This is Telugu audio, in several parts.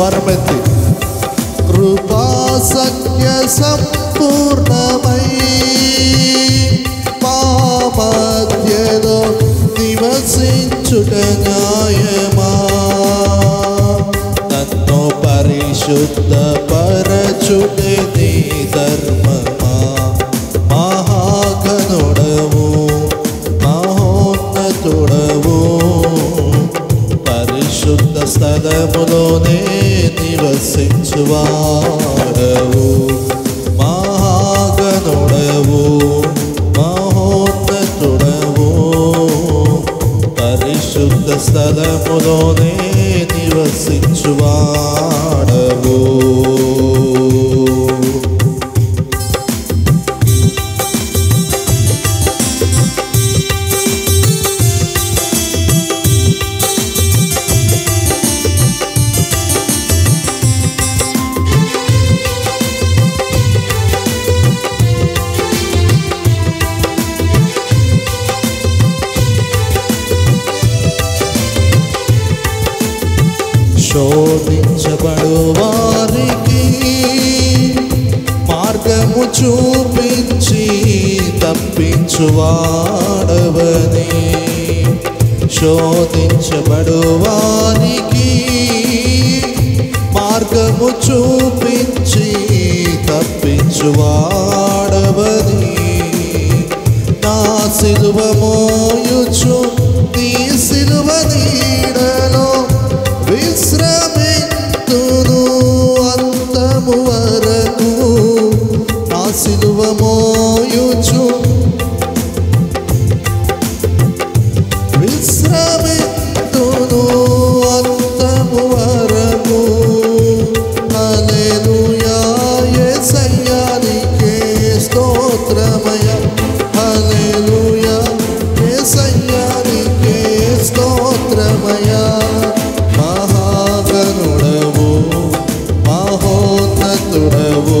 पर्मति कृपास्य सम्पूर्णमयी दिवसि मा तन्नो परिशुद्ध परचुटनि पुरो निवसु महागनुवोत्तरवशुद्ध स्थल पुरोने శోధించబడు వారికి మార్గము చూపించి తప్పించువాడవని శోధించబడు వారికి మార్గము చూపించి తప్పించువాడవని నా శిల్వమో సిలువ మోయుచు విశ్రమితును అంతము వరకు అలేను సయ్యానికే స్తోత్రమయ అలేను సయ్యానికే స్తోత్రమయా మహాగనుడవు మహోన్నతుడవు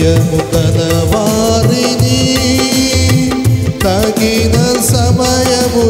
युगवारि तगिन समयमु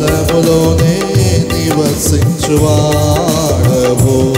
పాదములోనే నివసించువాడవు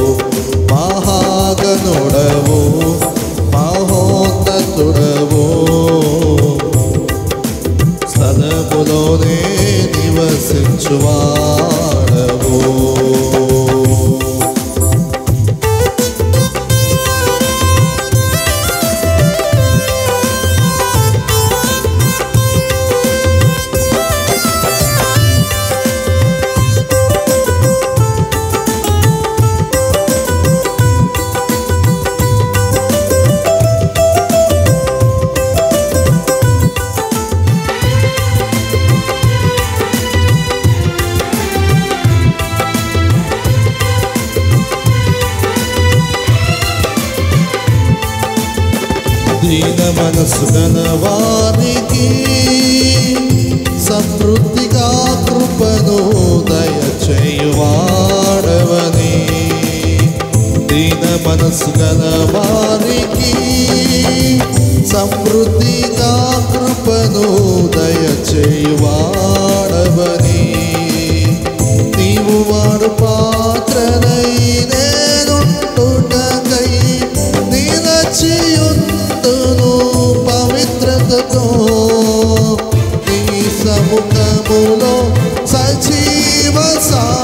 దీన మనసు గలవారికి సంతృప్తిగా కృపను దయ చేయువాడవని దీన మనసు గలవారికి సంతృప్తిగా కృపను कर दो कर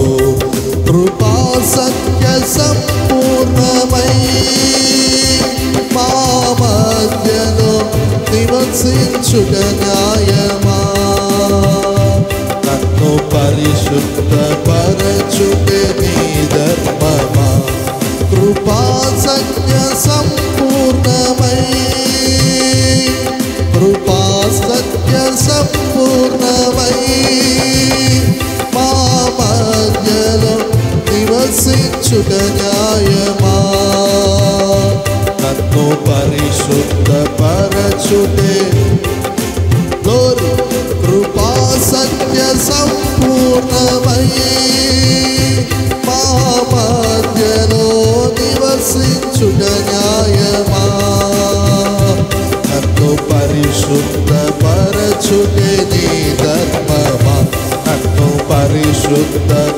ुटनाय मा परिशुद्ध पर शुबे कृपा सत्य सम्पूर्णमयी मा जनो दिवसिच्छुनाय परिशुद्ध पर शु निधर्म तत्तु परिशुद्ध